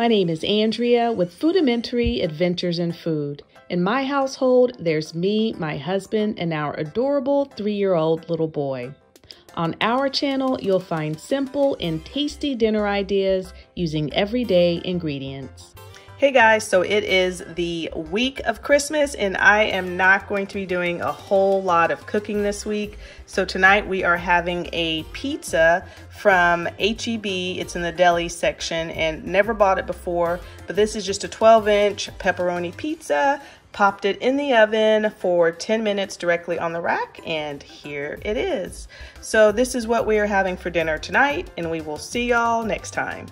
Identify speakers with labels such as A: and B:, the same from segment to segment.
A: My name is Andrea with Foodamentary Adventures in Food. In my household, there's me, my husband, and our adorable three year old little boy. On our channel, you'll find simple and tasty dinner ideas using everyday ingredients.
B: Hey guys, so it is the week of Christmas and I am not going to be doing a whole lot of cooking this week. So tonight we are having a pizza from HEB. It's in the deli section and never bought it before, but this is just a 12 inch pepperoni pizza. Popped it in the oven for 10 minutes directly on the rack and here it is. So this is what we are having for dinner tonight and we will see y'all next time.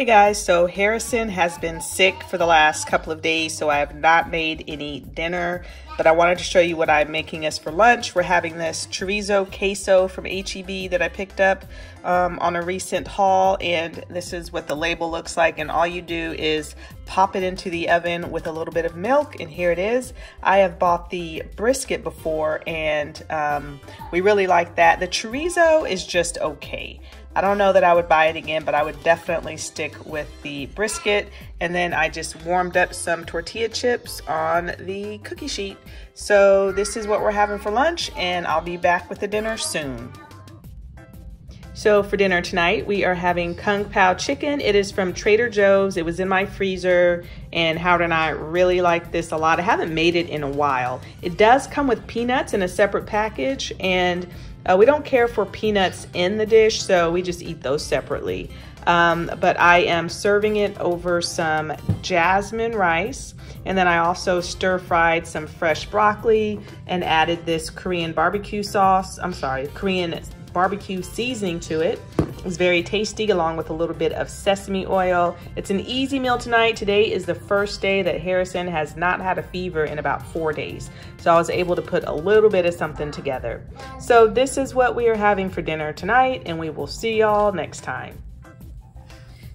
B: Hey guys, so Harrison has been sick for the last couple of days, so I have not made any dinner, but I wanted to show you what I'm making us for lunch. We're having this chorizo queso from HEB that I picked up um, on a recent haul, and this is what the label looks like, and all you do is pop it into the oven with a little bit of milk, and here it is. I have bought the brisket before, and um, we really like that. The chorizo is just okay. I don't know that I would buy it again, but I would definitely stick with the brisket. And then I just warmed up some tortilla chips on the cookie sheet. So this is what we're having for lunch and I'll be back with the dinner soon. So for dinner tonight, we are having Kung Pao chicken. It is from Trader Joe's. It was in my freezer and Howard and I really like this a lot. I haven't made it in a while. It does come with peanuts in a separate package and uh, we don't care for peanuts in the dish, so we just eat those separately. Um, but I am serving it over some jasmine rice. And then I also stir fried some fresh broccoli and added this Korean barbecue sauce. I'm sorry, Korean barbecue seasoning to it. It's very tasty along with a little bit of sesame oil. It's an easy meal tonight. Today is the first day that Harrison has not had a fever in about four days. So I was able to put a little bit of something together. So this is what we are having for dinner tonight and we will see y'all next time.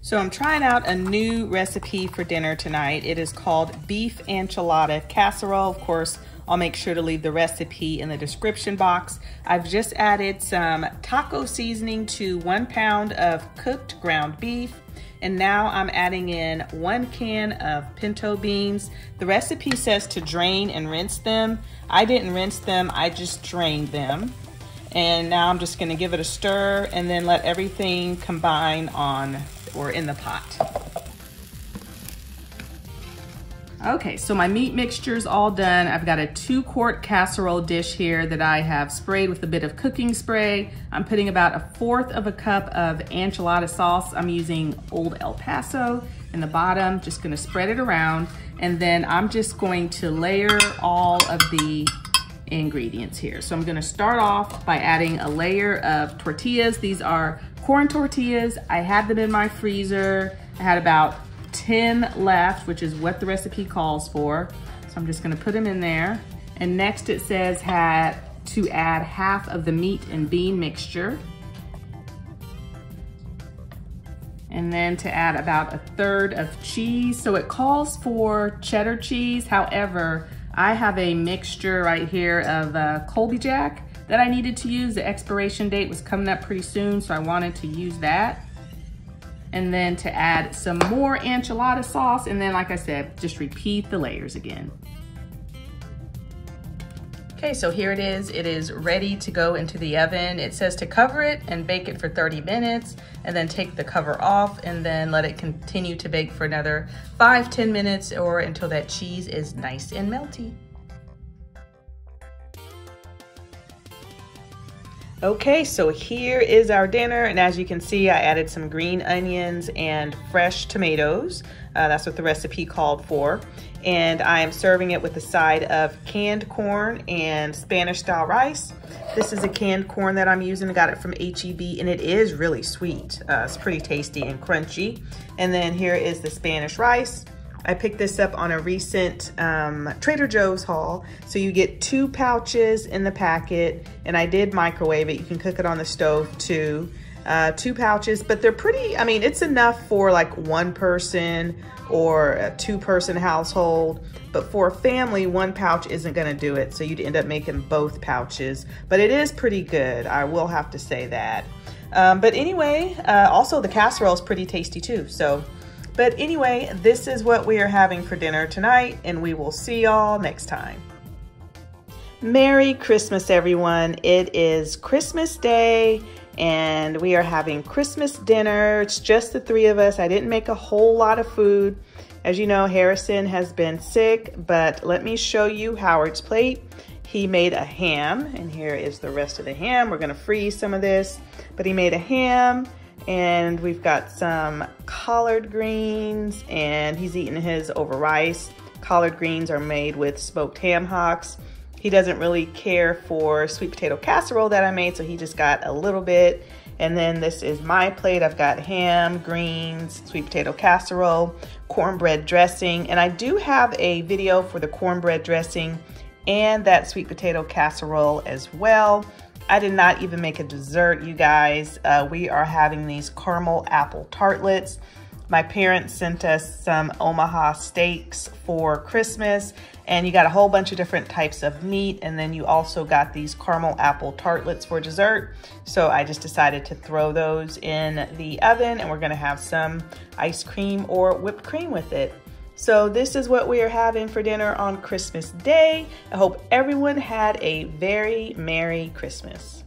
B: So I'm trying out a new recipe for dinner tonight. It is called beef enchilada casserole. Of course, I'll make sure to leave the recipe in the description box. I've just added some taco seasoning to one pound of cooked ground beef. And now I'm adding in one can of pinto beans. The recipe says to drain and rinse them. I didn't rinse them, I just drained them. And now I'm just gonna give it a stir and then let everything combine on or in the pot. Okay, so my meat mixture is all done. I've got a two quart casserole dish here that I have sprayed with a bit of cooking spray. I'm putting about a fourth of a cup of enchilada sauce. I'm using Old El Paso in the bottom, just gonna spread it around. And then I'm just going to layer all of the ingredients here. So I'm gonna start off by adding a layer of tortillas. These are corn tortillas. I had them in my freezer. I had about 10 left, which is what the recipe calls for. So I'm just gonna put them in there. And next it says had to add half of the meat and bean mixture. And then to add about a third of cheese. So it calls for cheddar cheese. However, I have a mixture right here of uh, Colby Jack that I needed to use. The expiration date was coming up pretty soon, so I wanted to use that and then to add some more enchilada sauce. And then, like I said, just repeat the layers again. Okay, so here it is. It is ready to go into the oven. It says to cover it and bake it for 30 minutes and then take the cover off and then let it continue to bake for another five, 10 minutes or until that cheese is nice and melty. Okay, so here is our dinner, and as you can see, I added some green onions and fresh tomatoes. Uh, that's what the recipe called for. And I am serving it with a side of canned corn and Spanish-style rice. This is a canned corn that I'm using. I got it from HEB, and it is really sweet. Uh, it's pretty tasty and crunchy. And then here is the Spanish rice. I picked this up on a recent um, Trader Joe's haul. So you get two pouches in the packet and I did microwave it. You can cook it on the stove too. uh, two pouches, but they're pretty, I mean, it's enough for like one person or a two person household. But for a family, one pouch isn't gonna do it. So you'd end up making both pouches, but it is pretty good. I will have to say that. Um, but anyway, uh, also the casserole is pretty tasty too. So, but anyway, this is what we are having for dinner tonight and we will see y'all next time. Merry Christmas, everyone. It is Christmas Day and we are having Christmas dinner. It's just the three of us. I didn't make a whole lot of food. As you know, Harrison has been sick, but let me show you Howard's plate. He made a ham, and here is the rest of the ham. We're gonna freeze some of this, but he made a ham, and we've got some collard greens, and he's eating his over rice. Collard greens are made with smoked ham hocks. He doesn't really care for sweet potato casserole that I made, so he just got a little bit. And then this is my plate. I've got ham, greens, sweet potato casserole, cornbread dressing. And I do have a video for the cornbread dressing and that sweet potato casserole as well. I did not even make a dessert, you guys. Uh, we are having these caramel apple tartlets. My parents sent us some Omaha steaks for Christmas and you got a whole bunch of different types of meat and then you also got these caramel apple tartlets for dessert. So I just decided to throw those in the oven and we're gonna have some ice cream or whipped cream with it. So this is what we are having for dinner on Christmas Day. I hope everyone had a very Merry Christmas.